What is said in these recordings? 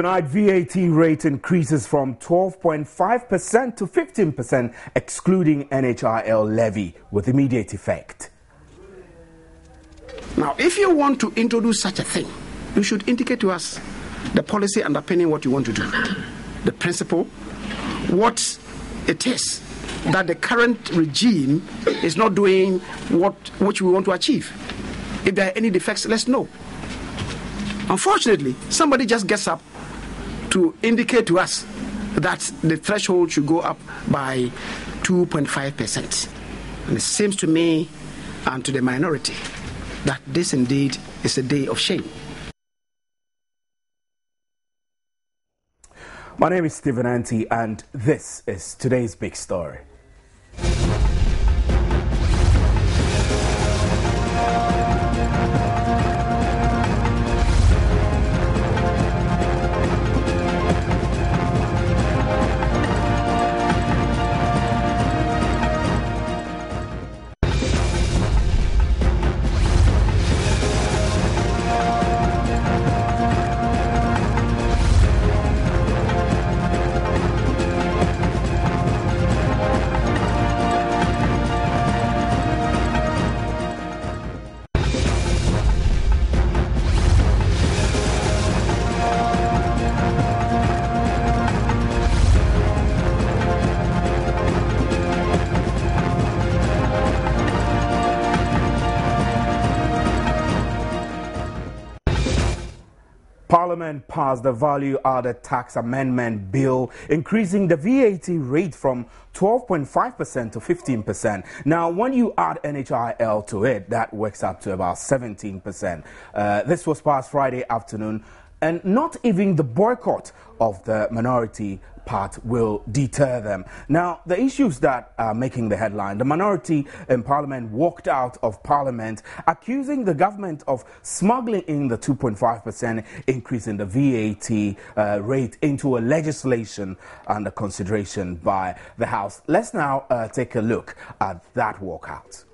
Tonight, VAT rate increases from 12.5% to 15%, excluding NHIL levy, with immediate effect. Now, if you want to introduce such a thing, you should indicate to us the policy underpinning what you want to do, the principle, what it is that the current regime is not doing what which we want to achieve. If there are any defects, let's know. Unfortunately, somebody just gets up to indicate to us that the threshold should go up by 2.5%. And it seems to me and to the minority that this indeed is a day of shame. My name is Stephen Anti, and this is today's big story. Parliament passed the Value Added Tax Amendment Bill, increasing the VAT rate from 12.5% to 15%. Now, when you add NHIL to it, that works up to about 17%. Uh, this was passed Friday afternoon, and not even the boycott of the minority part will deter them. Now, the issues that are making the headline the minority in parliament walked out of parliament accusing the government of smuggling in the 2.5% increase in the VAT uh, rate into a legislation under consideration by the House. Let's now uh, take a look at that walkout.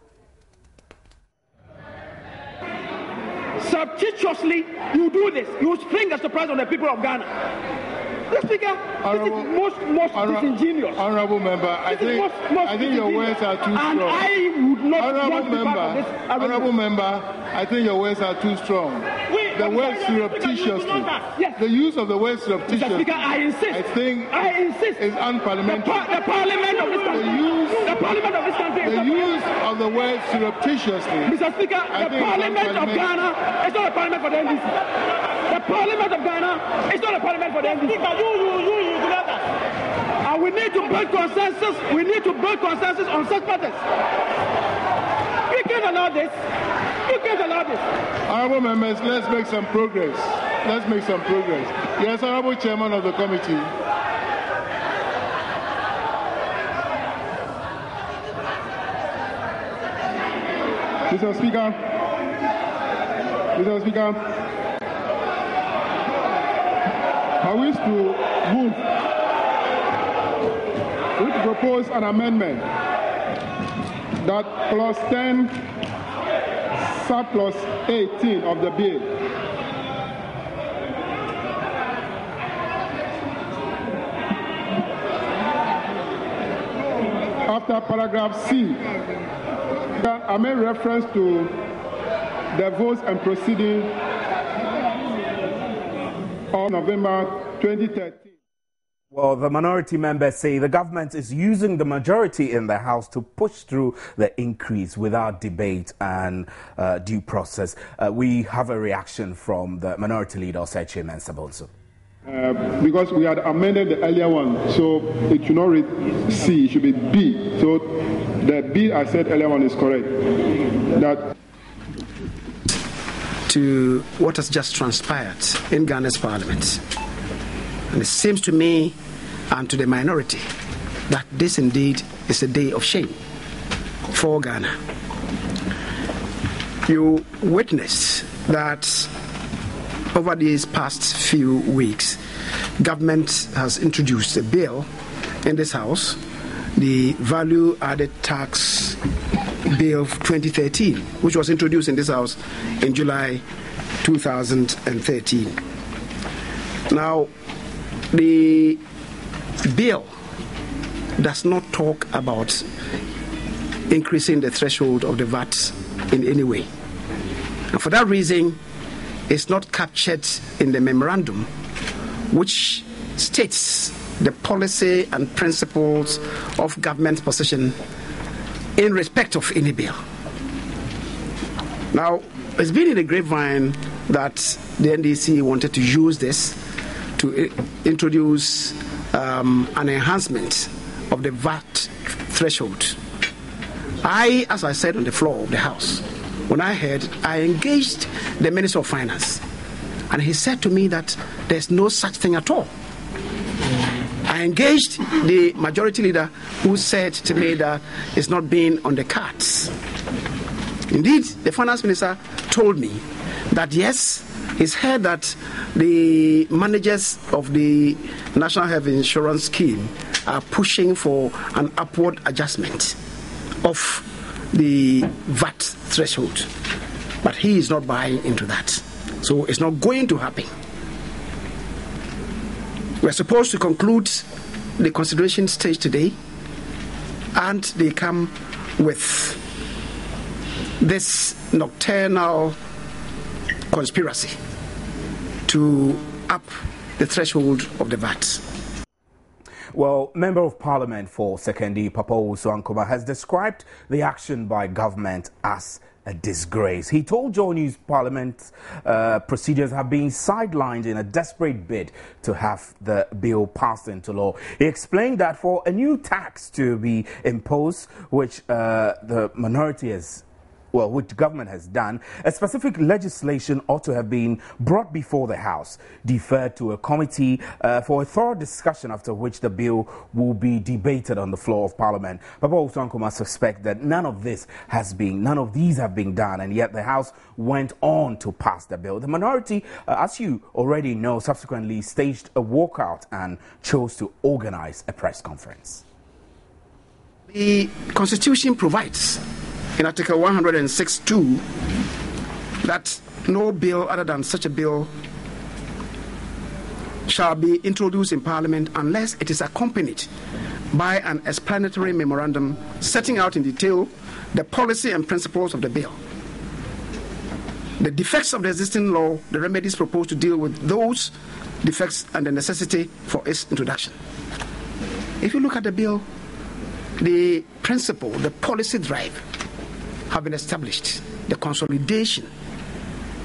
Surreptitiously, you do this. You spring a surprise on the people of Ghana. The Speaker, honorable, this is most, most honor, disingenuous. Honorable member, I this think, most, most I think your words are too and strong. I would not honorable want member, to be part of this Honorable member, I think your words are too strong. We, the word surreptitiously, yes. the use of the word surreptitiously, Mr. Speaker, I insist. I think I insist. is unparliamentary. The, par- the parliament of this country. The use, the parliament of this country. The use of the word surreptitiously. Mr. Speaker, I the parliament of Ghana is not a parliament for the NDC. The parliament of Ghana is not a parliament for the NDC. You, you, you, you do that. And we need to build consensus. We need to build consensus on such matters. We can't allow this. You can't allow this. Honorable members, let's make some progress. Let's make some progress. Yes, Honorable Chairman of the committee. Mr. Speaker, Mr. Speaker, I wish to move, propose an amendment that clause 10 surplus 18 of the bill. After paragraph C I made reference to the votes and proceedings November 2013. Well, the minority members say the government is using the majority in the House to push through the increase without debate and uh, due process. Uh, we have a reaction from the minority leader, Osei Kyei-Mensah-Bonsu. Uh, because we had amended the earlier one, so it should not read C, it should be B. So the B I said earlier one is correct. That to what has just transpired in Ghana's parliament. And it seems to me and to the minority that this indeed is a day of shame for Ghana. You witness that over these past few weeks, government has introduced a bill in this house, the Value Added Tax Bill of 2013, which was introduced in this house in July 2013. Now, the bill does not talk about increasing the threshold of the VAT in any way. And for that reason, it's not captured in the memorandum, which states the policy and principles of government position in respect of any bill. Now, it's been in the grapevine that the NDC wanted to use this to introduce um, an enhancement of the VAT threshold. I, as I said on the floor of the House, when I heard, I engaged the Minister of Finance, and he said to me that there's no such thing at all. I engaged the majority leader who said to me that it's not being on the cards. Indeed, the finance minister told me that yes, he's heard that the managers of the National Health Insurance Scheme are pushing for an upward adjustment of the VAT threshold. But he is not buying into that. So it's not going to happen. We're supposed to conclude the consideration stage today, and they come with this nocturnal conspiracy to up the threshold of the VAT. Well, Member of Parliament for Sekondi Papa Owusu-Ankomah has described the action by government as a disgrace. He told Joy News Parliament uh, procedures have been sidelined in a desperate bid to have the bill passed into law. He explained that for a new tax to be imposed, which uh, the minority has well, which government has done, a specific legislation ought to have been brought before the House, deferred to a committee uh, for a thorough discussion, after which the bill will be debated on the floor of Parliament. Papa Owusu-Ankomah suspect that none of this has been, none of these have been done, and yet the House went on to pass the bill. The minority, uh, as you already know, subsequently staged a walkout and chose to organize a press conference. The Constitution provides in Article 106.2 that no bill other than such a bill shall be introduced in Parliament unless it is accompanied by an explanatory memorandum setting out in detail the policy and principles of the bill. The defects of the existing law, the remedies proposed to deal with those defects, and the necessity for its introduction. If you look at the bill, the principle, the policy drive, have been established the consolidation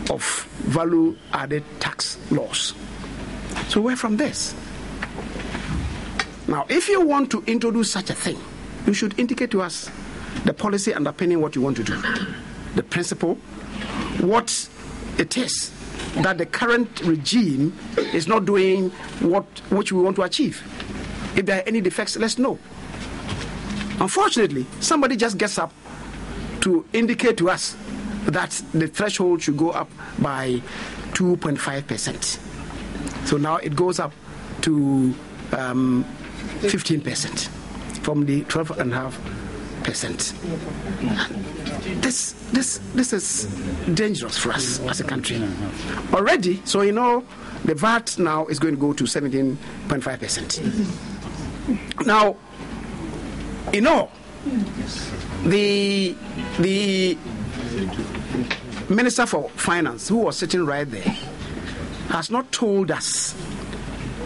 of value added tax laws. So, where from this? Now, if you want to introduce such a thing, you should indicate to us the policy underpinning what you want to do, the principle, what it is that the current regime is not doing what which we want to achieve. If there are any defects, let's know. Unfortunately, somebody just gets up to indicate to us that the threshold should go up by 2.5%. So now it goes up to um, 15% from the 12.5%. This, this, this is dangerous for us as a country. Already, so you know, the VAT now is going to go to 17.5%. Now, you know, the the minister for finance who was sitting right there has not told us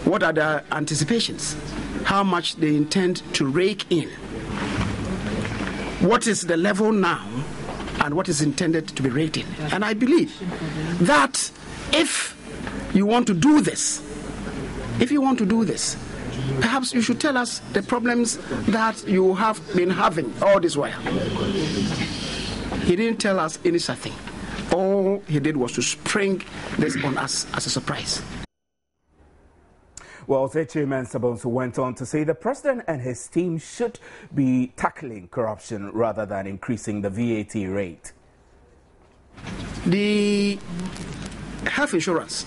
what are the anticipations how much they intend to rake in. What is the level now and what is intended to be raked in? And i believe that if you want to do this if you want to do this Perhaps you should tell us the problems that you have been having all this while. He didn't tell us any such thing. All he did was to spring this on us as a surprise. Well, the chairman Sabonsu went on to say the president and his team should be tackling corruption rather than increasing the VAT rate. The health insurance,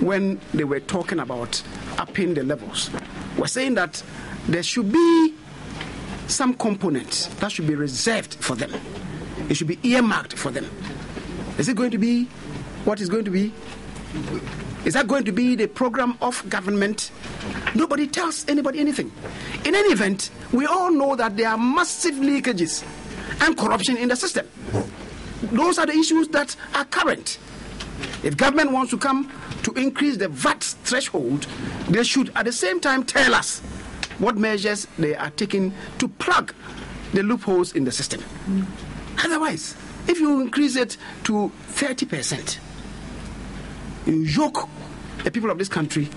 when they were talking about upping the levels. We're saying that there should be some component that should be reserved for them. It should be earmarked for them. Is it going to be what is going to be? Is that going to be the program of government? Nobody tells anybody anything. In any event, we all know that there are massive leakages and corruption in the system. Those are the issues that are current. If government wants to come to increase the VAT threshold, they should at the same time tell us what measures they are taking to plug the loopholes in the system. Mm. Otherwise, if you increase it to 30%, you yoke the people of this country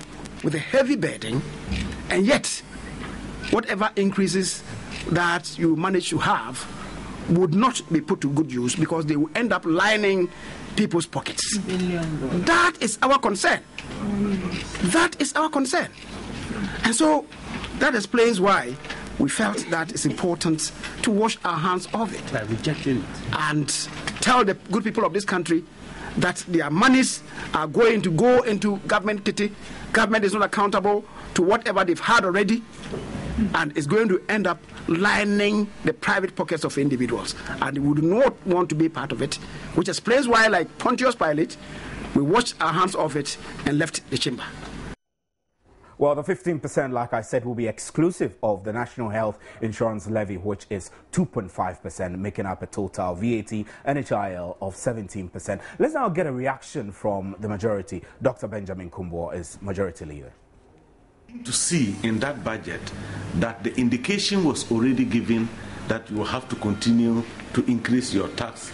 with a heavy burden, and yet, whatever increases that you manage to have would not be put to good use because they will end up lining people's pockets. That is our concern. That is our concern. And so that explains why we felt that it's important to wash our hands of it. By rejecting it. And tell the good people of this country that their monies are going to go into government kitty. Government is not accountable to whatever they've had already and is going to end up lining the private pockets of individuals. And we do not want to be part of it, which explains why, like Pontius Pilate, we washed our hands off it and left the chamber. Well, the 15%, like I said, will be exclusive of the National Health Insurance Levy, which is 2.5%, making up a total VAT NHIL of 17%. Let's now get a reaction from the majority. Dr. Benjamin Kunbuor is majority leader. To see in that budget that the indication was already given that you have to continue to increase your tax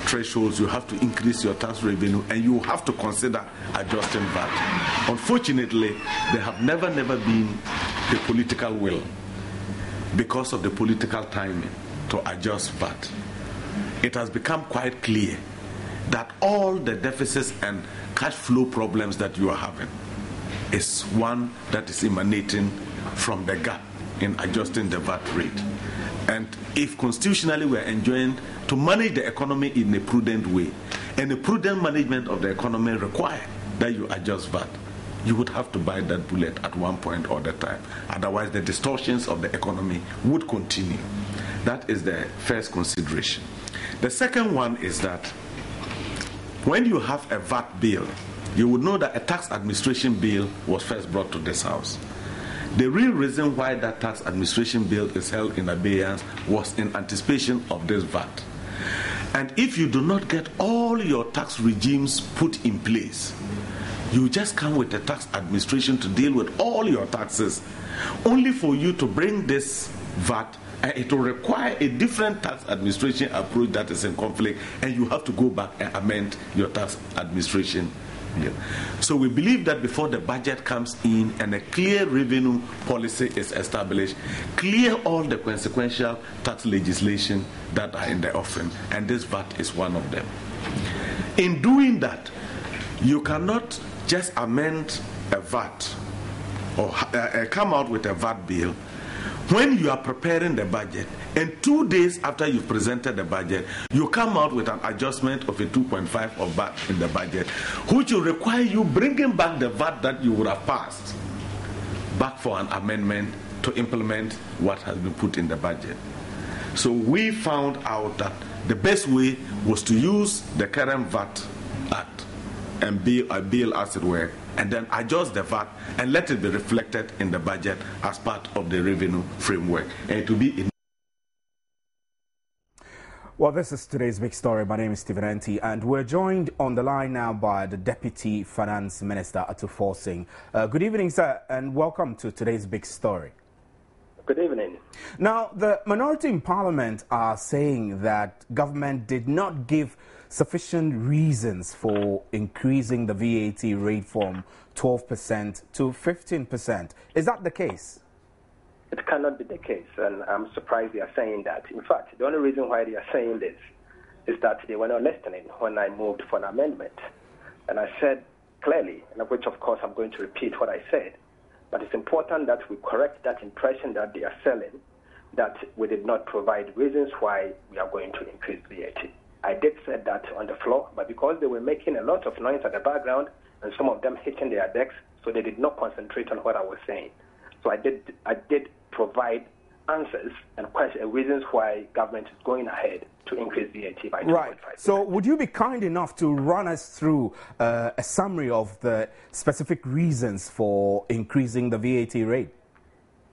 thresholds, you have to increase your tax revenue, and you have to consider adjusting that. Unfortunately, there have never, never been the political will because of the political timing to adjust VAT. It has become quite clear that all the deficits and cash flow problems that you are having is one that is emanating from the gap in adjusting the VAT rate. And if constitutionally we're enjoined to manage the economy in a prudent way, and a prudent management of the economy require that you adjust VAT, you would have to buy that bullet at one point or the time. Otherwise, the distortions of the economy would continue. That is the first consideration. The second one is that when you have a VAT bill, you would know that a tax administration bill was first brought to this house. The real reason why that tax administration bill is held in abeyance was in anticipation of this VAT. And if you do not get all your tax regimes put in place, you just come with a tax administration to deal with all your taxes, only for you to bring this VAT and it will require a different tax administration approach that is in conflict, and you have to go back and amend your tax administration so we believe that before the budget comes in and a clear revenue policy is established, clear all the consequential tax legislation that are in the offering, and this VAT is one of them. In doing that, you cannot just amend a VAT or uh, uh, come out with a VAT bill when you are preparing the budget and two days after you've presented the budget, you come out with an adjustment of a 2.5 of VAT in the budget, which will require you bringing back the VAT that you would have passed back for an amendment to implement what has been put in the budget. So we found out that the best way was to use the current VAT Act and bill, a bill as it were, and then adjust the VAT and let it be reflected in the budget as part of the revenue framework. And it will be in well, this is today's big story. My name is Stephen Enti, and we're joined on the line now by the Deputy Finance Minister, Ato Forson. Uh, good evening, sir, and welcome to today's big story. Good evening. Now, the minority in Parliament are saying that government did not give sufficient reasons for increasing the VAT rate from 12% to 15%. Is that the case? It cannot be the case, and I'm surprised they are saying that. In fact, the only reason why they are saying this is that they were not listening when I moved for an amendment. And I said clearly, and which of course I'm going to repeat what I said, but it's important that we correct that impression that they are selling that we did not provide reasons why we are going to increase VAT. I did say that on the floor, but because they were making a lot of noise at the background and some of them hitting their decks, so they did not concentrate on what I was saying. So I did, I did provide answers and questions, reasons why government is going ahead to increase VAT by 2.5%. Right. So, would you be kind enough to run us through uh, a summary of the specific reasons for increasing the VAT rate?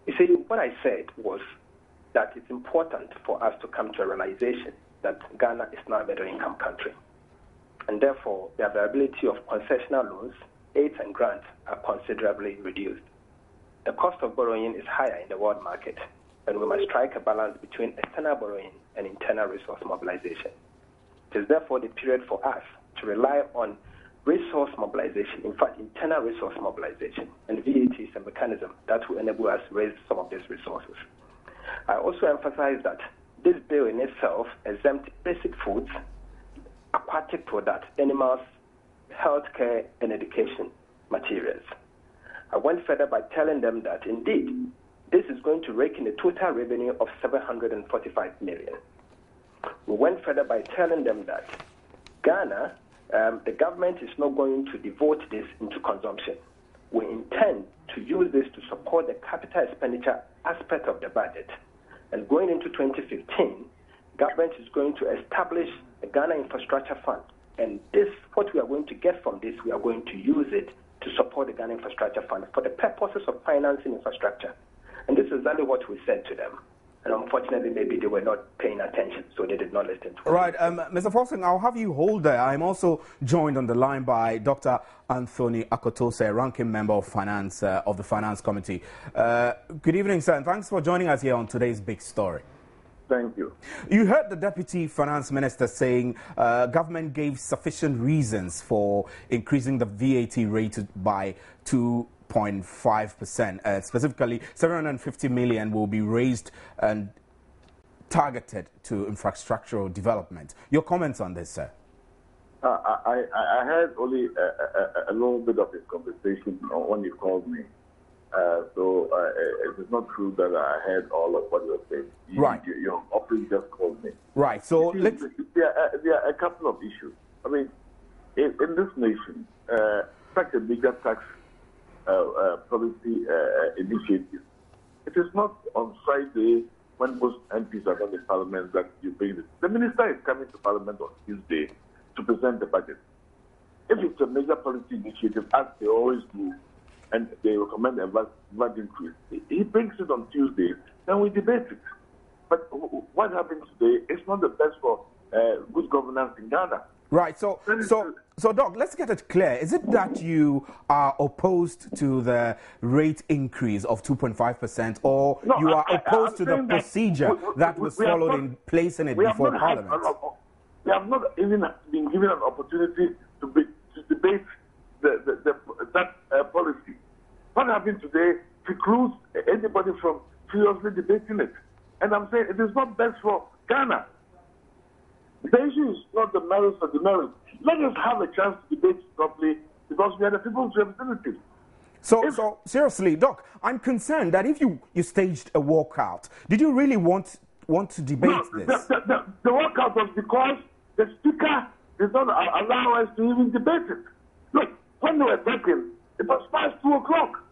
You see, what I said was that it's important for us to come to a realization that Ghana is not a middle income country. And therefore, the availability of concessional loans, aids, and grants are considerably reduced. The cost of borrowing is higher in the world market, and we must strike a balance between external borrowing and internal resource mobilization. It is therefore the period for us to rely on resource mobilization, in fact, internal resource mobilization, and VAT is a mechanism that will enable us to raise some of these resources. I also emphasize that this bill in itself exempts basic foods, aquatic products, animals, healthcare, and education materials. I went further by telling them that indeed this is going to rake in a total revenue of 745 million. We went further by telling them that Ghana, um, the government is not going to devote this into consumption. We intend to use this to support the capital expenditure aspect of the budget. And going into 2015, government is going to establish a Ghana Infrastructure Fund. And this, what we are going to get from this, we are going to use it to support the Ghana Infrastructure Fund for the purposes of financing infrastructure. And this is exactly what we said to them. And unfortunately, maybe they were not paying attention, so they did not listen to us. Right. Um, Mr. Forson, I'll have you hold there. I'm also joined on the line by Dr. Anthony Akoto Osei, ranking member of finance uh, of the Finance Committee. Uh, good evening, sir, and thanks for joining us here on today's big story. Thank you. You heard the Deputy Finance Minister saying uh, government gave sufficient reasons for increasing the VAT rate by 2.5%. Uh, specifically, 750 million will be raised and targeted to infrastructural development. Your comments on this, sir? Uh, I, I, heard only a, a, a, little bit of his conversation when you called me. Uh, so uh, it is not true that I heard all of what you were saying. You, right. You, your office just called me. Right. So see, let's. There are, there are a couple of issues. I mean, in, in this nation, uh, such a bigger tax policy uh, initiative, it is not on Friday when most MPs are not in Parliament that you bring this. The minister is coming to Parliament on Tuesday to present the budget. If it's a major policy initiative, as they always do, and they recommend a VAT increase. He brings it on Tuesday, then we debate it. But what happened today is not the best for uh, good governance in Ghana. Right. So, so, so, Doc, let's get it clear. Is it that you are opposed to the rate increase of 2.5%, or no, you are I, opposed to the procedure we, we, that was followed not, in placing it before Parliament? Had, we have not even been given an opportunity to, be, to debate the, the, the, that uh, policy. What happened today precludes anybody from seriously debating it. And I'm saying it is not best for Ghana. The issue is not the merits or the merits. Let us have a chance to debate properly because we are the people's representatives. So, if, so seriously, Doc, I'm concerned that if you, you staged a walkout, did you really want want to debate no, this? The, the, the, walkout was because the speaker did not allow us to even debate it. Look, when we were talking, it was past 2 o'clock.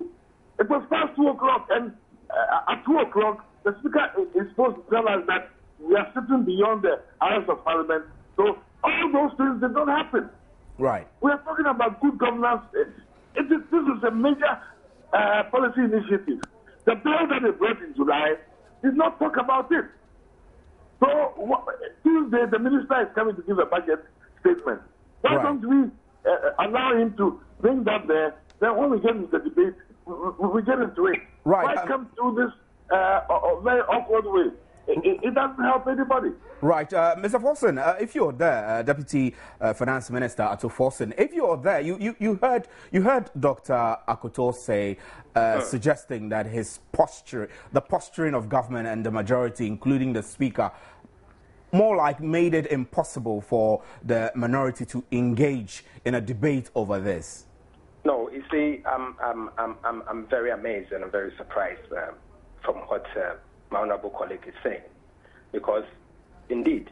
It was past 2 o'clock, and uh, at 2 o'clock, the Speaker is supposed to tell us that we are sitting beyond the hours of Parliament. So all those things did not happen. Right. We are talking about good governance. It, it is, this is a major uh, policy initiative. The bill that they brought in July did not talk about it. So Tuesday, the minister is coming to give a budget statement. Why right. don't we uh, allow him to bring that there. Then when we get into the debate, we, we get into it. Right. Why um, come through this uh, very awkward way? It, it, doesn't help anybody. Right. Uh, Mr. Forson, uh, if you're there, uh, Deputy uh, Finance Minister Ato Forson, if you're there, you, you, you, heard, you heard Dr. Akoto Osei uh, suggesting that his posture, the posturing of government and the majority, including the Speaker, more like made it impossible for the minority to engage in a debate over this? No, you see, I'm, I'm, I'm, I'm very amazed and I'm very surprised uh, from what uh, my honorable colleague is saying. Because, indeed,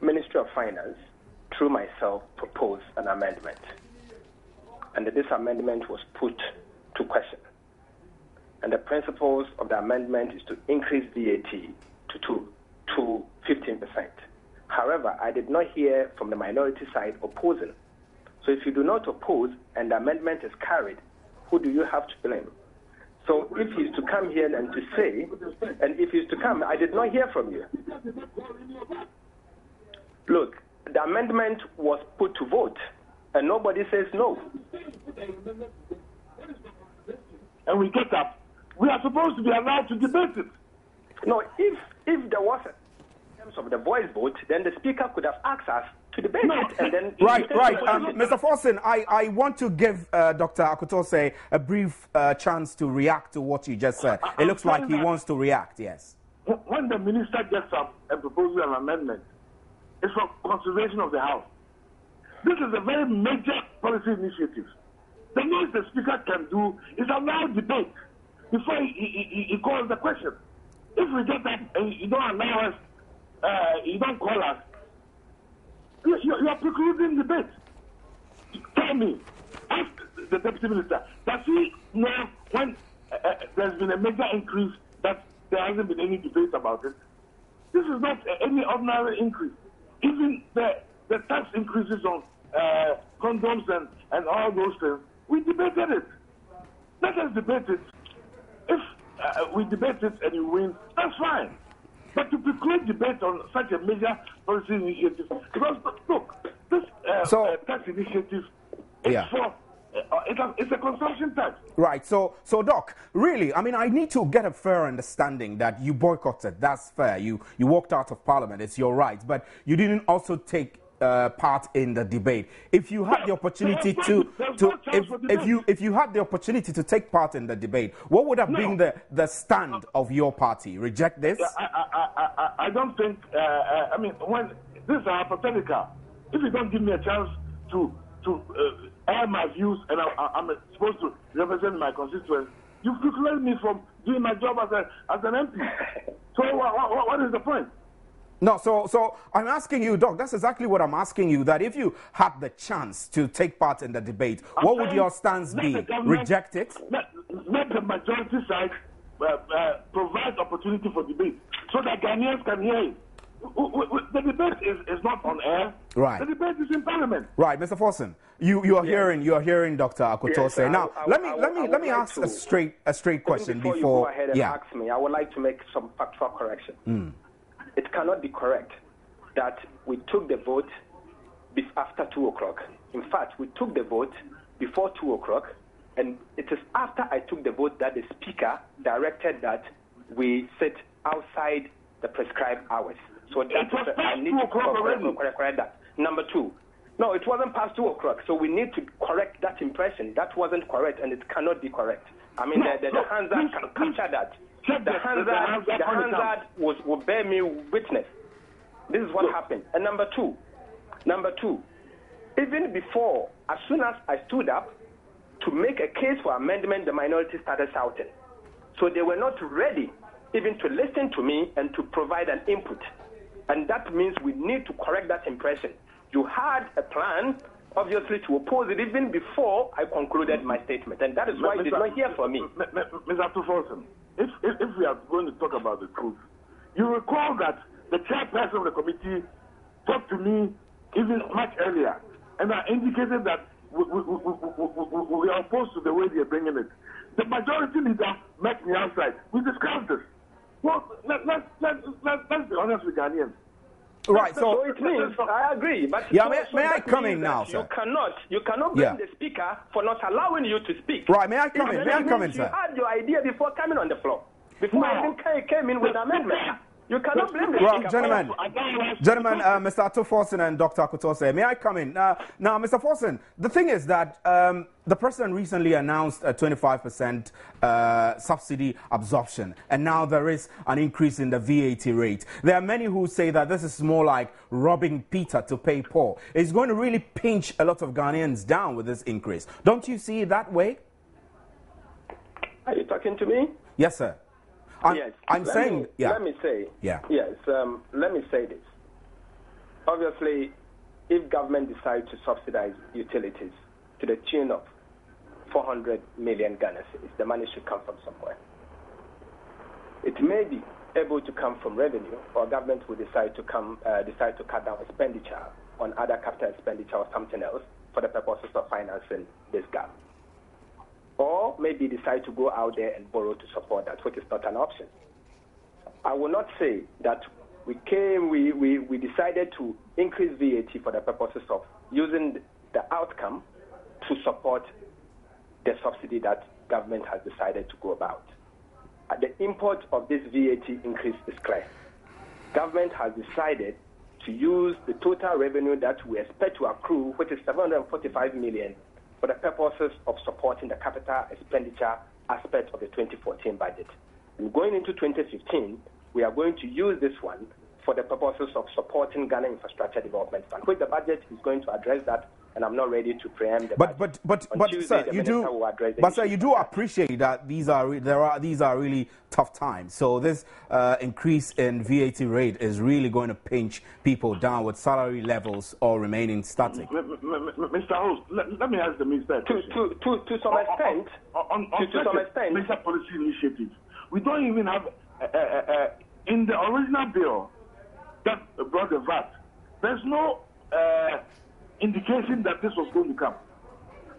Ministry of Finance, through myself, proposed an amendment. And this amendment was put to question. and the principles of the amendment is to increase VAT to, to, to 15%. However, I did not hear from the minority side opposing. So if you do not oppose and the amendment is carried, who do you have to blame? So if he's to come here and to say, and if he's to come, I did not hear from you. Look, the amendment was put to vote, and nobody says no. And we get up. We are supposed to be allowed to debate it. No, if if there was a in terms of the voice vote, then the speaker could have asked us to No. and then Right, right. Um, Mr. Forson, I, I want to give uh, Dr. Akoto Osei a brief uh, chance to react to what you just said. It looks like he wants to react, yes. When the minister gets up and proposes an amendment, it's for consideration of the House. This is a very major policy initiative. The most the speaker can do is allow debate before he, he, he, calls the question. If we get up and you don't allow us, uh, you don't call us, you, you, you are precluding debate. Tell me, ask the deputy minister, does he know when uh, uh, there's been a major increase that there hasn't been any debate about it? This is not uh, any ordinary increase. Even the, the tax increases on uh, condoms and, and all those things, we debated it. Let us debate it. If uh, we debate it and you win, that's fine. But to preclude debate on such a major policy initiative, because look, this uh, So- uh, tax initiative is Yeah. for uh, it's, a, it's a consumption tax. Right. So, so Doc, really, I mean, I need to get a fair understanding that you boycotted. That's fair. You you walked out of Parliament. It's your right, but you didn't also take. Uh, part in the debate. If you had the opportunity to, to no if, if you if you had the opportunity to take part in the debate, what would have No. been the, the stand of your party? Reject this? I, I, I, I, I don't think, uh, uh, I mean, when this is hypothetical, if you don't give me a chance to to uh, air my views and I, I, I'm supposed to represent my constituents, you preclude me from doing my job as, a, as an MP. so what, what, what is the point? No, so so I'm asking you, Doc. That's exactly what I'm asking you. That if you had the chance to take part in the debate, I'm what would your stance be? Reject it? Let, let the majority side uh, uh, provide opportunity for debate so that Ghanaians can hear it. The debate is, is not on air. Right. The debate is in Parliament. Right, Mr. Forson, you, you are hearing you are hearing Dr. Akoto Osei. Yes, now, I- let me I- let me let me like ask to- a straight a straight question before, before. you go ahead and yeah, ask me, I would like to make some factual correction. Hmm. It cannot be correct that we took the vote after two o'clock. In fact, we took the vote before two o'clock, and it is after I took the vote that the speaker directed that we sit outside the prescribed hours. So that was I need to correct, correct, correct that. Number two, no, it wasn't past two o'clock, so we need to correct that impression. That wasn't correct, and it cannot be correct. I mean, No, the, the, no, the Hansard can capture that. Check The the- Hansard, Hansard the the Hansard was, will bear me witness. This is what happened. And number two, number two, even before, as soon as I stood up to make a case for amendment, the minority started shouting. So they were not ready even to listen to me and to provide an input. And that means we need to correct that impression. You had a plan, obviously, to oppose it even before I concluded my statement. And that is why you did not hear from me. Mr. Ato Forson, if, if, if we are going to talk about the truth, you recall that the chairperson of the committee talked to me even much earlier, and I indicated that we, we, we, we, are opposed to the way they are bringing it. The majority leader met me outside. We discussed this. Well, let, let, let, let, let's be honest with Ghanaians. Right. So So it means I agree, but Yeah, may- may I come in now, You cannot, you cannot blame Yeah. the speaker for not allowing you to speak. Right, may I come It in? May I come in, you sir? had your idea before coming on the floor, before No. I even came in with amendment. You cannot blame the Well, gentlemen, I don't know- Gentlemen, uh, Mr. Ato Forson and Dr. Akoto Osei, may I come in? Uh, now, Mr. Forson, the thing is that um, the president recently announced a 25% uh, subsidy absorption, and now there is an increase in the VAT rate. There are many who say that this is more like robbing Peter to pay Paul. It's going to really pinch a lot of Ghanaians down with this increase. Don't you see it that way? Are you talking to me? Yes, sir. I'm, yes. I'm Let saying, me, yeah. Let me say. Yeah. Yes. Um, let me say this. Obviously, if government decides to subsidize utilities to the tune of 400 million Ghana cedis, the money should come from somewhere. It may be able to come from revenue, or government will decide to come uh, decide to cut down expenditure on other capital expenditure or something else for the purposes of financing this gap. Or maybe decide to go out there and borrow to support that, which is not an option. I will not say that we came, we, we, we decided to increase VAT for the purposes of using the outcome to support the subsidy that government has decided to go about. Uh, the import of this VAT increase is clear. Government has decided to use the total revenue that we expect to accrue, which is 745 million, for the purposes of supporting the capital expenditure aspect of the 2014 budget. And going into 2015, we are going to use this one for the purposes of supporting Ghana Infrastructure Development Fund, which the budget is going to address that and I'm not ready to preempt the but but but but Tuesday, sir, the you do minister will address the but sir, you do appreciate that these are there are these are really tough times. So this uh, increase in VAT rate is really going to pinch people down with salary levels all remaining static. Mr. Host, let, let me ask the minister To, to, to, to some extent, on, on, to, on to some extent, major policy initiative, we don't even have uh, uh, uh, in the original bill that brought the VAT. There's no uh, indication that this was going to come.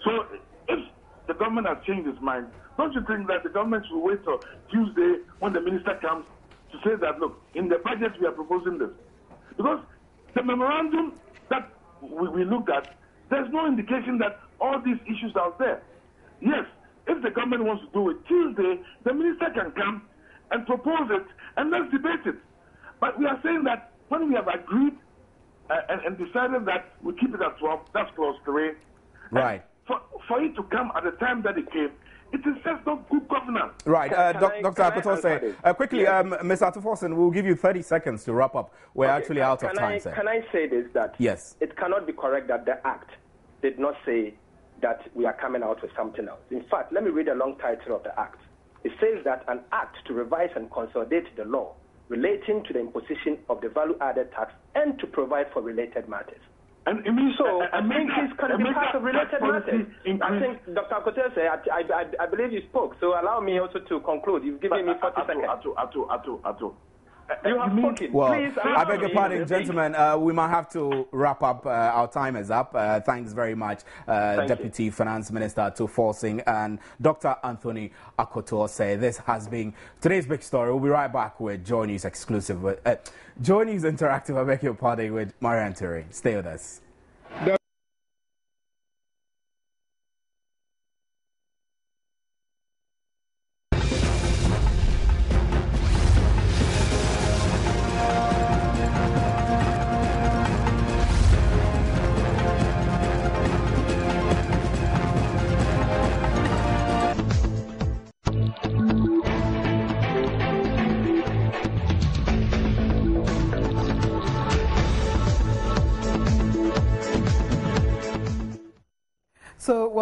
So if the government has changed its mind, don't you think that the government should wait till Tuesday when the minister comes to say that look, in the budget we are proposing this? Because the memorandum that we, we looked at, there's no indication that all these issues are there. Yes, if the government wants to do it Tuesday, the minister can come and propose it and let's debate it. But we are saying that when we have agreed uh, and, and decided that we keep it at 12, that's close 3. and Right. For, for it to come at the time that it came, it is just not good governance. Right, uh, doc, I- Dr. can I Akoto Osei, answer this? uh, quickly, um, Mr. Ato Forson, we'll give you 30 seconds to wrap up. We're Okay, actually can- out of time, I, sir. Can I say this that Yes. it cannot be correct that the Act did not say that we are coming out with something else. In fact, let me read a long title of the Act. It says that an Act to revise and consolidate the law relating to the imposition of the value added tax and to provide for related matters. And it means So, a, a, a an major- increase can be part of related matters. I think, Dr. Akoto Osei, I, I, I believe you spoke, so allow me also to conclude. You've given me 40 Ato, seconds. Ato, Ato, Ato, Ato. You have mean- spoken. Well, Please I beg your pardon, gentlemen. Uh, we might have to wrap up. Uh, our time is up. Uh, thanks very much, uh, Thank Deputy Finance Minister Ato Forson and Dr. Anthony Akoto Osei. This has been today's big story. We'll be right back with Joy News exclusive. With, uh, Joy News Interactive. I beg your pardon with Marianne Terry. Stay with us.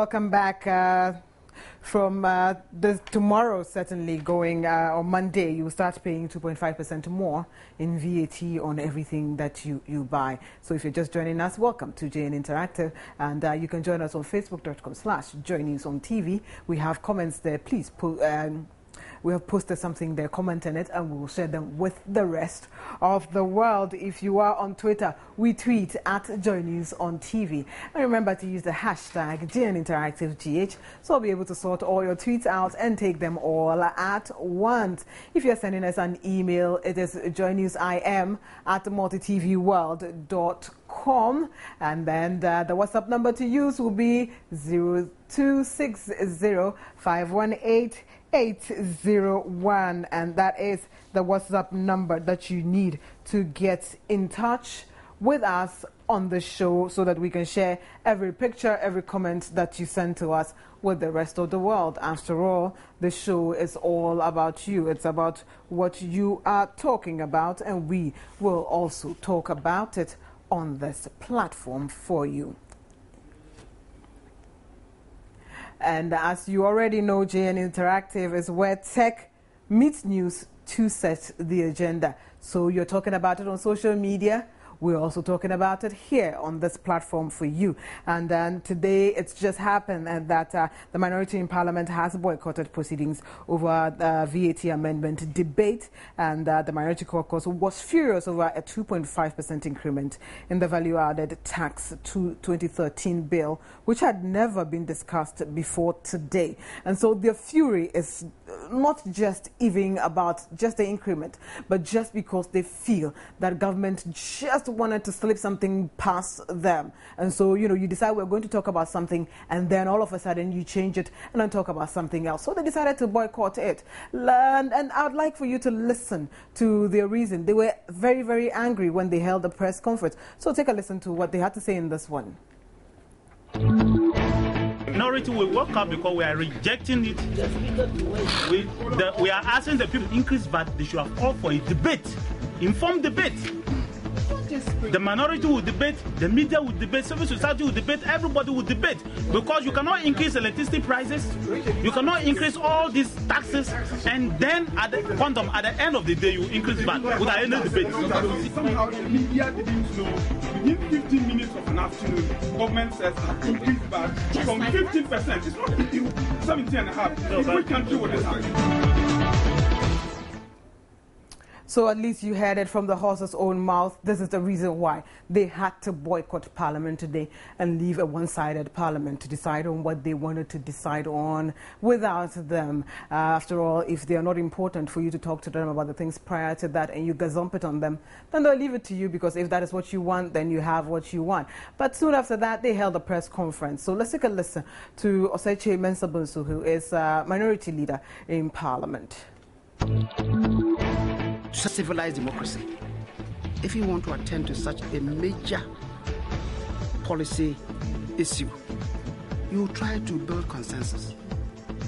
Welcome back. Uh, from uh, the tomorrow, certainly going uh, on Monday, you will start paying 2.5% more in VAT on everything that you, you buy. So if you're just joining us, welcome to JN Interactive, and uh, you can join us on Facebook.com/slash Joy News on TV. We have comments there. Please put. Um, we have posted something there, comment on it, and we will share them with the rest of the world. If you are on Twitter, we tweet at Joy on TV. And remember to use the hashtag GNInteractiveGH so I'll be able to sort all your tweets out and take them all at once. If you're sending us an email, it is joynewsim at multitvworld.com. And then uh, the WhatsApp number to use will be 0260 518 801 and that is the WhatsApp number that you need to get in touch with us on the show so that we can share every picture, every comment that you send to us with the rest of the world. After all, the show is all about you. It's about what you are talking about and we will also talk about it on this platform for you. And as you already know, JN Interactive is where tech meets news to set the agenda. So you're talking about it on social media. We're also talking about it here on this platform for you. And then today it's just happened that uh, the minority in parliament has boycotted proceedings over the VAT amendment debate. And uh, the minority caucus was furious over a 2.5% increment in the value added tax to 2013 bill, which had never been discussed before today. And so their fury is not just even about just the increment, but just because they feel that government just wanted to slip something past them. And so, you know, you decide we're going to talk about something, and then all of a sudden you change it and then talk about something else. So they decided to boycott it. And, and I would like for you to listen to their reason. They were very, very angry when they held a press conference. So take a listen to what they had to say in this one minority will walk out because we are rejecting it. We, the, we are asking the people to increase, but they should have called for a debate, informed debate. The minority will debate, the media will debate, civil society will debate, everybody will debate. Because you cannot increase electricity prices, you cannot increase all these taxes, and then at the quantum, at the end of the day, you increase back without any debate. Somehow the media didn't know. Within 15 minutes of an afternoon, government says have increased back from 15%. It's not 17 and a half. In which country would this happen? So at least you heard it from the horse's own mouth. This is the reason why they had to boycott Parliament today and leave a one-sided Parliament to decide on what they wanted to decide on without them. Uh, after all, if they are not important for you to talk to them about the things prior to that and you gazump it on them, then they'll leave it to you because if that is what you want, then you have what you want. But soon after that, they held a press conference. So let's take a listen to Osei Kyei-Mensah-Bonsu, who is a minority leader in Parliament civilized democracy, if you want to attend to such a major policy issue, you try to build consensus.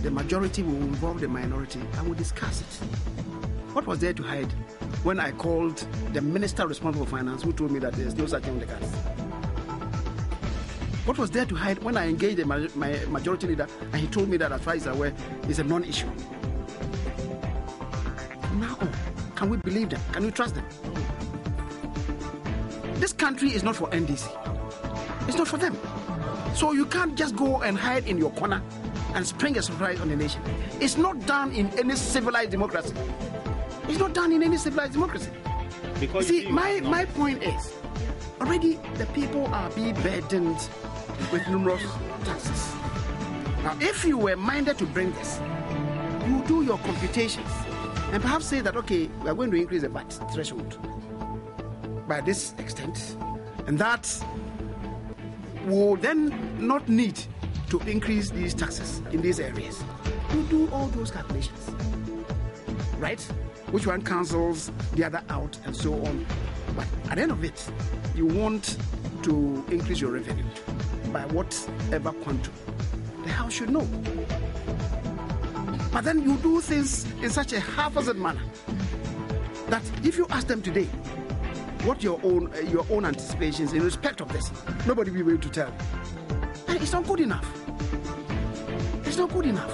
The majority will involve the minority and will discuss it. What was there to hide when I called the minister responsible for finance who told me that there's no such thing on the cards? What was there to hide when I engaged the ma- my majority leader and he told me that as far as I'm aware, it's a non-issue? Now, can we believe them? Can we trust them? This country is not for NDC. It's not for them. So you can't just go and hide in your corner and spring a surprise on the nation. It's not done in any civilized democracy. It's not done in any civilized democracy. Because you see, my, my point is already the people are being burdened with numerous taxes. Now, if you were minded to bring this, you do your computations and perhaps say that, okay, we are going to increase the VAT threshold by this extent, and that will then not need to increase these taxes in these areas. You do all those calculations, right? Which one cancels the other out, and so on. But at the end of it, you want to increase your revenue by whatever quantum. The House should know. But then you do things in such a haphazard manner that if you ask them today what your own uh, your own anticipations in respect of this, nobody will be able to tell. And it's not good enough. It's not good enough.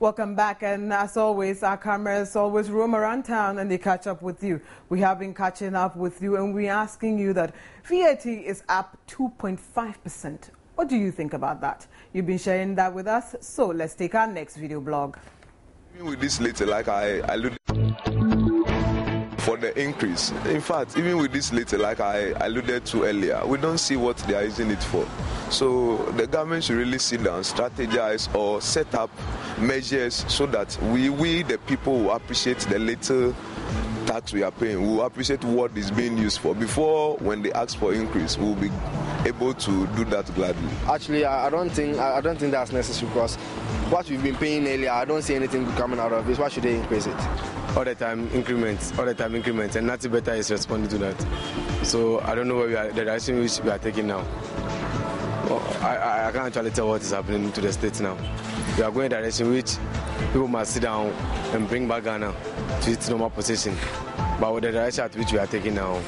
Welcome back, and as always, our cameras always roam around town and they catch up with you. We have been catching up with you, and we're asking you that VAT is up 2.5 percent what do you think about that? You've been sharing that with us, so let's take our next video blog. With this letter, like I, look for the increase. In fact, even with this letter, like I alluded to earlier, we don't see what they are using it for. So the government should really sit down, strategize, or set up measures so that we, we the people, will appreciate the little tax we are paying. We will appreciate what is being used for. Before, when they ask for increase, we will be able to do that gladly. Actually, I don't think I don't think that's necessary because what we've been paying earlier, I don't see anything coming out of it. Why should they increase it? All the time increments, all the time increments, and nothing better is responding to that. So I don't know where we are, the direction which we are taking now. Oh, well, I, I can't actually tell what is happening to the states now. We are going a direction which people must sit down and bring back Ghana to its normal position. But with the direction at which we are taking now,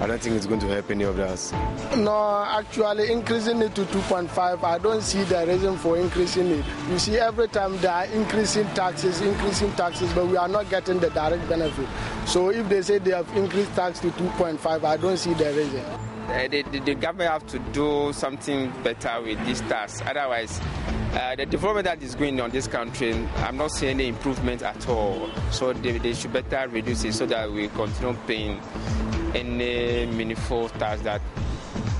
I don't think it's going to help any of us. No, actually, increasing it to 2.5, I don't see the reason for increasing it. You see, every time they are increasing taxes, increasing taxes, but we are not getting the direct benefit. So if they say they have increased tax to 2.5, I don't see the reason. Uh, the, the, the, government have to do something better with these tax. Otherwise, uh, the development that is going on in this country, I'm not seeing any improvement at all. So they, they should better reduce it so that we continue paying any meaningful tax that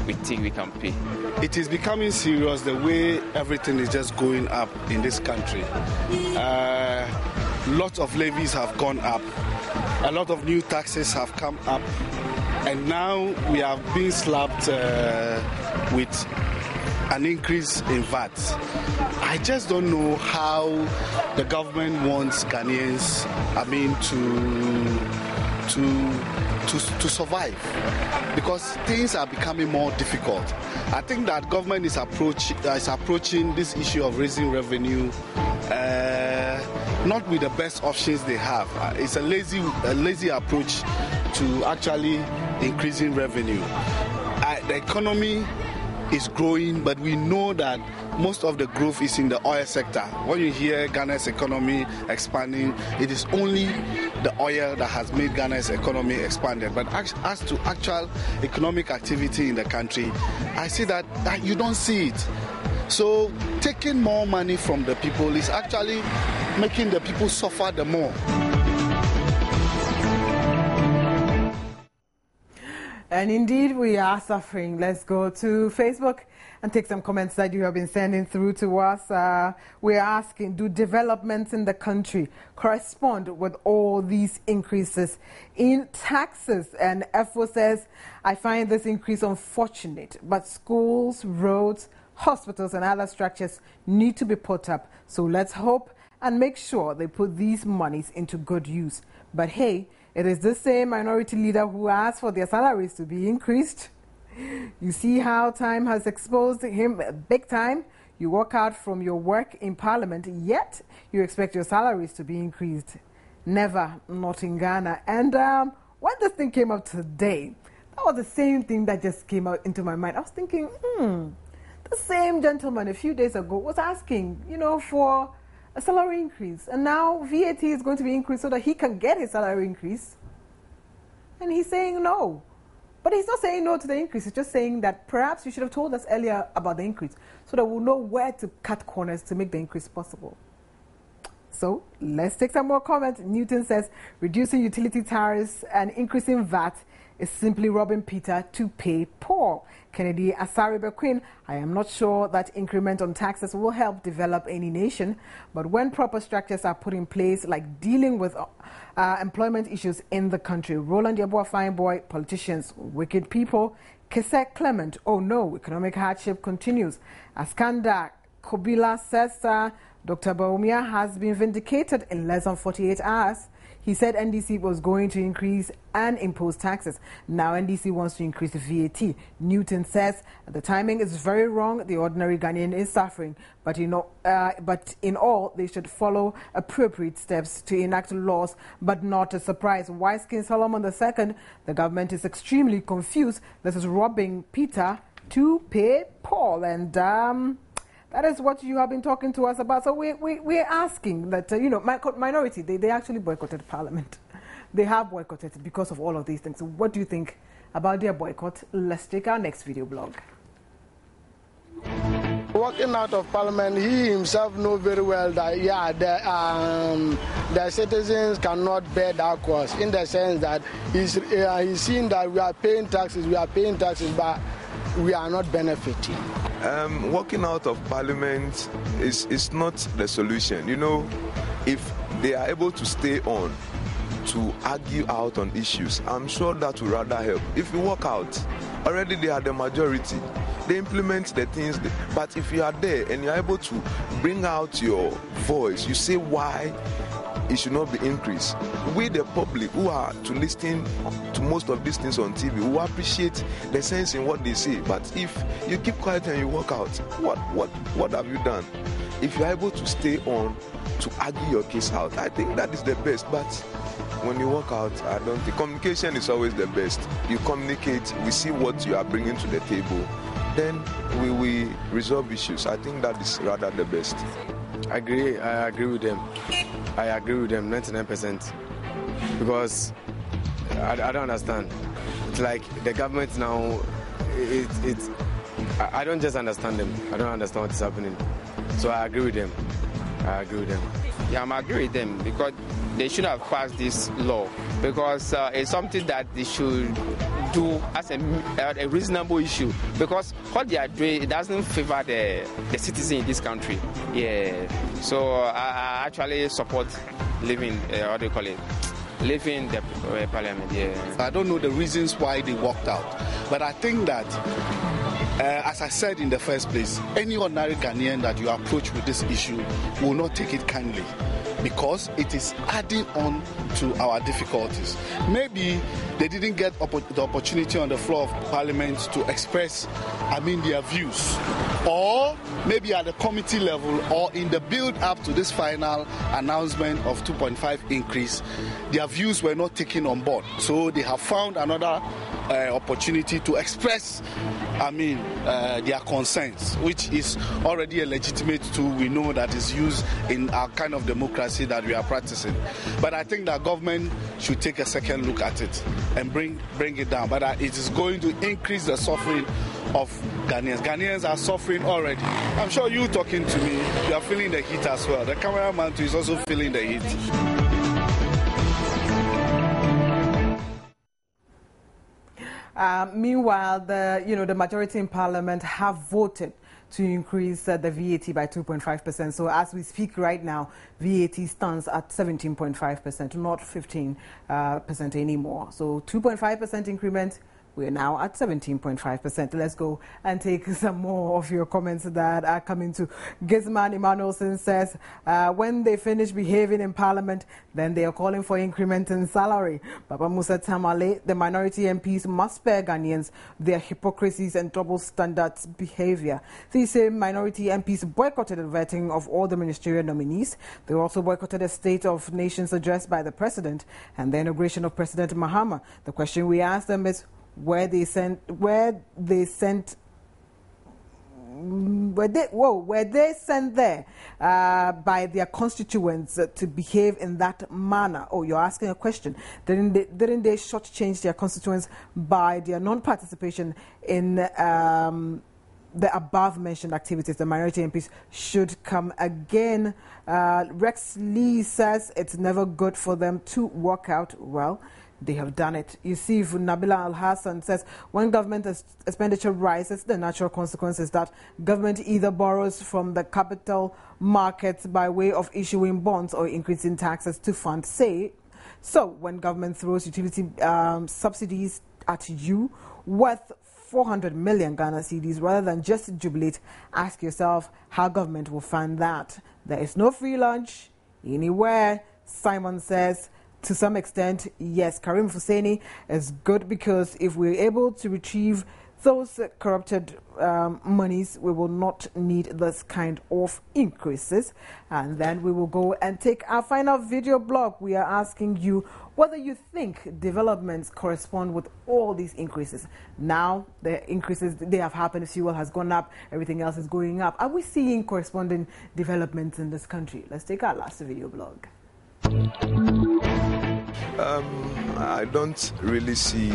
we think we can pay. It is becoming serious the way everything is just going up in this country. Uh, lots of levies have gone up, a lot of new taxes have come up and now we have been slapped uh, with an increase in VAT. I just don't know how the government wants Ghanaians, I mean, to to to, to survive because things are becoming more difficult. I think that government is approach is approaching this issue of raising revenue. Not with the best options they have. Uh, it's a lazy, a lazy approach to actually increasing revenue. Uh, the economy is growing, but we know that most of the growth is in the oil sector. When you hear Ghana's economy expanding, it is only the oil that has made Ghana's economy expanded. But as to actual economic activity in the country, I see that, that you don't see it. So taking more money from the people is actually making the people suffer the more. And indeed, we are suffering. Let's go to Facebook and take some comments that you have been sending through to us. Uh, we're asking Do developments in the country correspond with all these increases in taxes? And FO says, I find this increase unfortunate, but schools, roads, hospitals, and other structures need to be put up. So let's hope and make sure they put these monies into good use. But hey, it is the same minority leader who asked for their salaries to be increased. You see how time has exposed him big time? You walk out from your work in parliament, yet you expect your salaries to be increased. Never, not in Ghana. And um, when this thing came up today, that was the same thing that just came out into my mind. I was thinking, hmm, the same gentleman a few days ago was asking, you know, for a salary increase. And now VAT is going to be increased so that he can get his salary increase. And he's saying no. But he's not saying no to the increase. He's just saying that perhaps you should have told us earlier about the increase so that we'll know where to cut corners to make the increase possible. So let's take some more comments. Newton says reducing utility tariffs and increasing VAT is simply robbing Peter to pay Paul. Kennedy Asari Queen, I am not sure that increment on taxes will help develop any nation, but when proper structures are put in place, like dealing with uh, employment issues in the country, Roland Yabua Fine Boy, politicians, wicked people, Kesek Clement, oh no, economic hardship continues. Askanda Kobila says uh, Dr. Bawumia has been vindicated in less than 48 hours. He said NDC was going to increase and impose taxes. Now NDC wants to increase VAT. Newton says the timing is very wrong. The ordinary Ghanaian is suffering, but in all, uh, but in all, they should follow appropriate steps to enact laws, but not a surprise. Wise King Solomon II, the government is extremely confused. This is robbing Peter to pay Paul, and um, that is what you have been talking to us about. So we, we, we're asking that, uh, you know, minority, they, they actually boycotted Parliament. They have boycotted because of all of these things. So what do you think about their boycott? Let's take our next video blog. Walking out of Parliament, he himself knows very well that, yeah, the, um, the citizens cannot bear that cost in the sense that he's, uh, he's seen that we are paying taxes, we are paying taxes, but we are not benefiting. Um, walking out of parliament is, is not the solution. You know, if they are able to stay on to argue out on issues, I'm sure that will rather help. If you walk out, already they are the majority. They implement the things, they, but if you are there and you're able to bring out your voice, you say why it should not be increased. We, the public, who are to listen to most of these things on TV, who appreciate the sense in what they say. But if you keep quiet and you walk out, what, what, what have you done? If you are able to stay on to argue your case out, I think that is the best. But when you walk out, I don't think communication is always the best. You communicate, we see what you are bringing to the table, then we we resolve issues. I think that is rather the best. I agree. I agree with them. I agree with them 99% because I, I don't understand. It's like the government now. It, it, I, don't just understand them. I don't understand what is happening. So I agree with them. I agree with them. Yeah, I'm agree with them because they should have passed this law because uh, it's something that they should do as a, a, reasonable issue because what they are doing it doesn't favor the the citizen in this country. Yeah, so uh, I, actually support living. Uh, what do you call it? Leaving the uh, parliament. Yeah. I don't know the reasons why they walked out, but I think that. Uh, as I said in the first place, any ordinary Ghanaian that you approach with this issue will not take it kindly because it is adding on to our difficulties. Maybe they didn't get the opportunity on the floor of parliament to express, I mean, their views. Or maybe at the committee level or in the build up to this final announcement of 2.5 increase, their views were not taken on board. So they have found another uh, opportunity to express, I mean, uh, their concerns, which is already a legitimate tool we know that is used in our kind of democracy that we are practicing. But I think that government should take a second look at it and bring bring it down. But uh, it is going to increase the suffering of Ghanaians. Ghanaians are suffering already. I'm sure you talking to me, you are feeling the heat as well. The cameraman too is also feeling the heat. Uh, meanwhile, the you know the majority in parliament have voted to increase uh, the VAT by 2.5 percent. So as we speak right now, VAT stands at 17.5 percent, not 15 uh, percent anymore. So 2.5 percent increment we're now at 17.5%. Let's go and take some more of your comments that are coming to Gizman Emmanuelson says, uh, when they finish behaving in parliament, then they are calling for increment in salary. Baba Musa Tamale, the minority MPs must spare Ghanaians their hypocrisies and double standards behavior. These same minority MPs boycotted the vetting of all the ministerial nominees. They also boycotted a State of Nations address by the President and the inauguration of President Mahama. The question we asked them is, where they sent where they sent were they whoa were they sent there uh, by their constituents uh, to behave in that manner? Oh, you're asking a question. Didn't they, didn't they shortchange their constituents by their non-participation in um, the above mentioned activities? The minority MPs should come again. Uh, Rex Lee says it's never good for them to walk out. Well they have done it. You see, if Nabila Al Hassan says when government expenditure rises, the natural consequence is that government either borrows from the capital markets by way of issuing bonds or increasing taxes to fund say. So when government throws utility um, subsidies at you worth 400 million Ghana cedis rather than just jubilate, ask yourself how government will fund that. There is no free lunch anywhere, Simon says to some extent, yes, Karim Fuseni is good because if we're able to retrieve those corrupted um, monies, we will not need this kind of increases. And then we will go and take our final video blog. We are asking you whether you think developments correspond with all these increases. Now, the increases, they have happened, fuel has gone up, everything else is going up. Are we seeing corresponding developments in this country? Let's take our last video blog. Um, I don't really see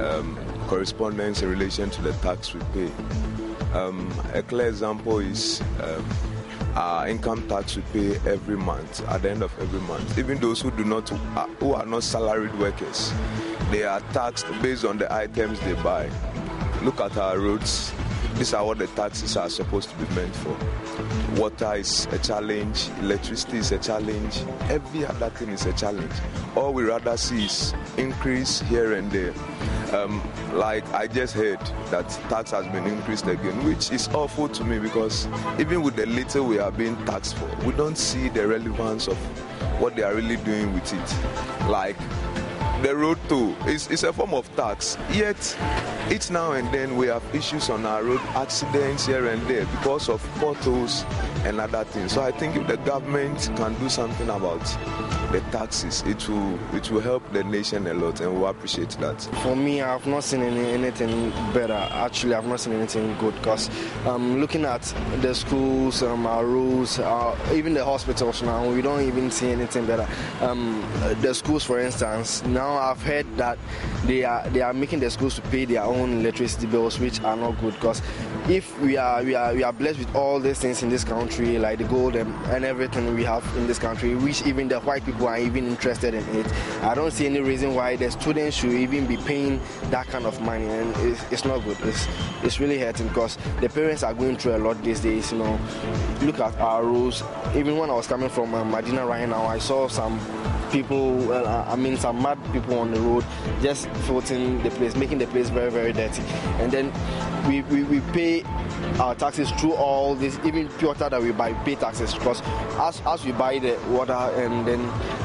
um, correspondence in relation to the tax we pay. Um, a clear example is um, our income tax we pay every month at the end of every month. Even those who do not, uh, who are not salaried workers, they are taxed based on the items they buy. Look at our roads. These are what the taxes are supposed to be meant for. Water is a challenge, electricity is a challenge, every other thing is a challenge. All we rather see is increase here and there. Um, like I just heard that tax has been increased again, which is awful to me because even with the little we are being taxed for, we don't see the relevance of what they are really doing with it. Like the road toll is, is a form of tax. Yet, each now and then we have issues on our road, accidents here and there because of potholes and other things. So I think if the government can do something about the taxes, it will it will help the nation a lot, and we appreciate that. For me, I've not seen any, anything better. Actually, I've not seen anything good because um, looking at the schools, um, our roads, uh, even the hospitals now, we don't even see anything better. Um, the schools, for instance, now I've heard that they are they are making the schools to pay their own electricity bills, which are not good because if we are we are we are blessed with all these things in this country, like the gold and, and everything we have in this country, which even the white people are even interested in it. I don't see any reason why the students should even be paying that kind of money, and it's, it's not good. It's it's really hurting because the parents are going through a lot these days. You know, look at our rules. Even when I was coming from uh, Medina right now, I saw some people, well, I mean, some mad people on the road just floating the place, making the place very, very dirty. And then we, we, we pay our taxes through all this, even pure that we buy, pay taxes because as, as we buy the water and then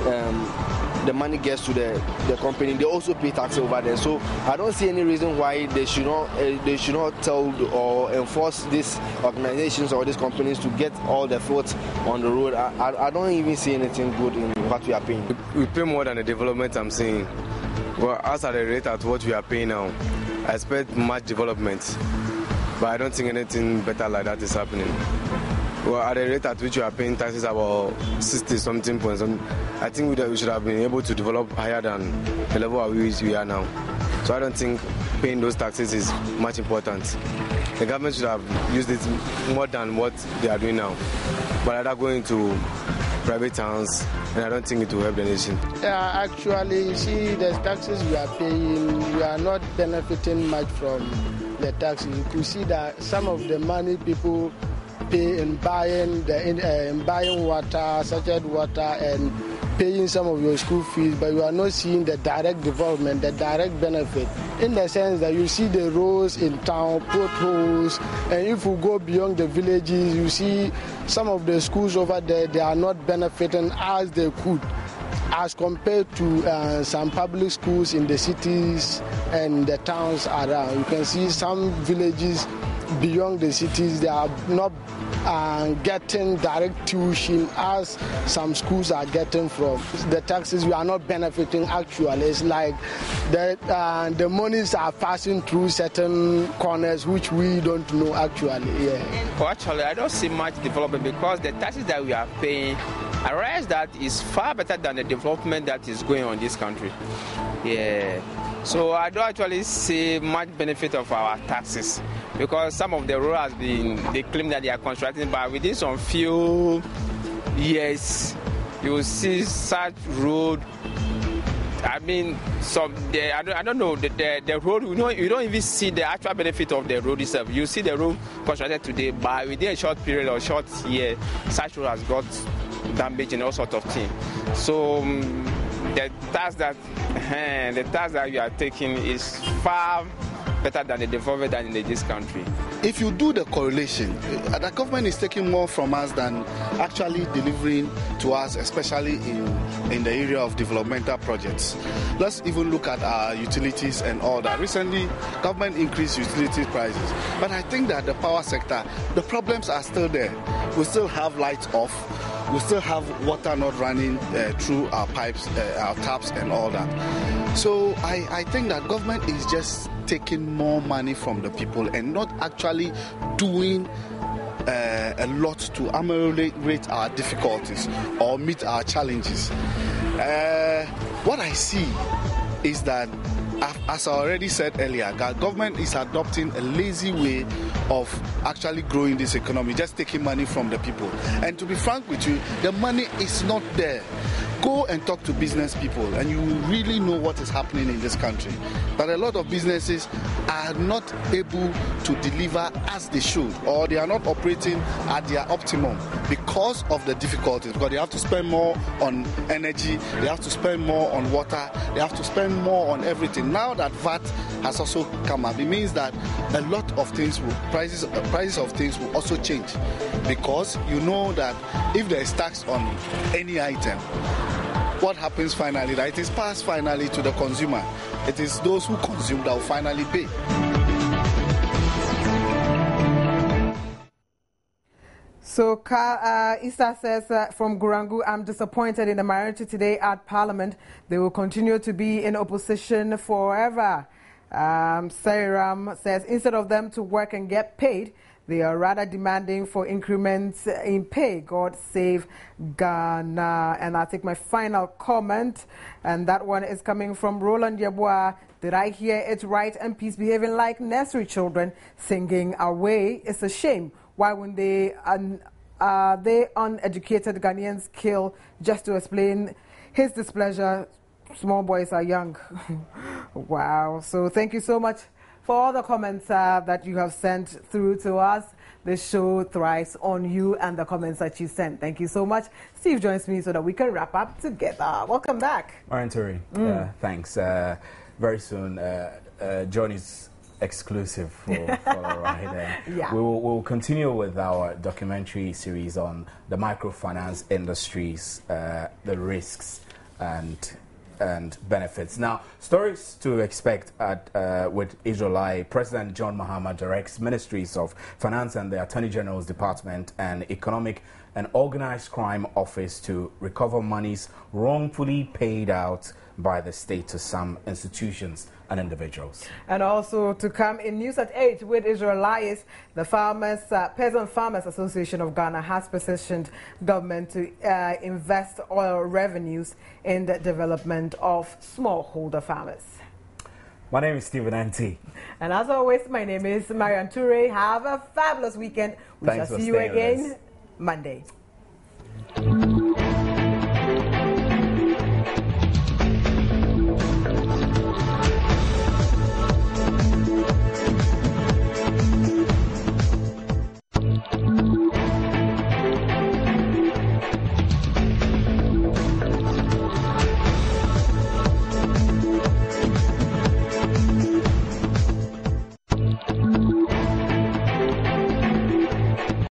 um, the money gets to the, the company, they also pay tax over there. So I don't see any reason why they should not uh, they should not tell or enforce these organizations or these companies to get all the filth on the road. I, I, I don't even see anything good in what we are paying. We pay more than the development I'm seeing. Well, as at the rate at what we are paying now, I expect much development, but I don't think anything better like that is happening. Well, at the rate at which we are paying taxes about 60 something points, I think we should have been able to develop higher than the level at which we are now. So I don't think paying those taxes is much important. The government should have used it more than what they are doing now, but rather going to private towns, and I don't think it will help the nation. Yeah, actually, see, the taxes we are paying, we are not benefiting much from the taxes. You could see that some of the money people pay in buying the in, uh, in buying water, sachet water, and paying some of your school fees, but you are not seeing the direct development, the direct benefit, in the sense that you see the roads in town, potholes, and if you go beyond the villages, you see some of the schools over there, they are not benefiting as they could as compared to uh, some public schools in the cities and the towns around. You can see some villages beyond the cities, they are not uh, getting direct tuition as some schools are getting from the taxes. We are not benefiting actually. It's like the, uh, the monies are passing through certain corners which we don't know actually. Yeah. Well, actually, I don't see much development because the taxes that we are paying, I realize that is far better than the development that is going on in this country. Yeah. So I don't actually see much benefit of our taxes because some of the road has been they claim that they are constructing, but within some few years you will see such road. I mean, some the, I, don't, I don't know the, the, the road. You know, you don't even see the actual benefit of the road itself. You see the road constructed today, but within a short period or short year, such road has got damage and all sorts of things. So um, the task that uh, the task that you are taking is far better than the development than in this country. If you do the correlation, uh, the government is taking more from us than actually delivering to us, especially in, in the area of developmental projects. Let's even look at our utilities and all that. Recently, government increased utility prices, but I think that the power sector, the problems are still there. We still have lights off we still have water not running uh, through our pipes, uh, our taps, and all that. So I, I think that government is just taking more money from the people and not actually doing uh, a lot to ameliorate our difficulties or meet our challenges. Uh, what I see is that as I already said earlier, the government is adopting a lazy way of actually growing this economy, just taking money from the people. And to be frank with you, the money is not there. Go and talk to business people, and you will really know what is happening in this country. But a lot of businesses are not able to deliver as they should, or they are not operating at their optimum because of the difficulties. Because they have to spend more on energy, they have to spend more on water, they have to spend more on everything. Now that VAT has also come up, it means that a lot of things will prices uh, prices of things will also change because you know that if there is tax on any item what happens finally, that it is passed finally to the consumer. It is those who consume that will finally pay. So, uh, Issa says uh, from Gurangu, I'm disappointed in the minority today at Parliament. They will continue to be in opposition forever. Um, Sairam says instead of them to work and get paid, they are rather demanding for increments in pay. God save Ghana. And I'll take my final comment, and that one is coming from Roland Yabua. Did I hear it right? And MPs behaving like nursery children, singing away. It's a shame. Why wouldn't they, un, uh, they uneducated Ghanaians kill just to explain his displeasure? Small boys are young. wow. So thank you so much for all the comments uh, that you have sent through to us. The show thrives on you and the comments that you sent. Thank you so much. Steve joins me so that we can wrap up together. Welcome back. Marion Turi, mm. uh, thanks. Uh, very soon, uh, uh, Joy News exclusive for, for right yeah. We will we'll continue with our documentary series on the microfinance industries, uh, the risks and and benefits. Now, stories to expect at, uh, with Israeli President John Mahama directs ministries of finance and the Attorney General's Department and Economic and Organized Crime Office to recover monies wrongfully paid out by the state to some institutions and individuals. And also to come in News at 8 with Israel Elias, the Farmers, uh, Peasant Farmers Association of Ghana has petitioned government to uh, invest oil revenues in the development of smallholder farmers. My name is Stephen Anti. And as always, my name is Marian Toure. Have a fabulous weekend. We Thanks shall see you again Monday.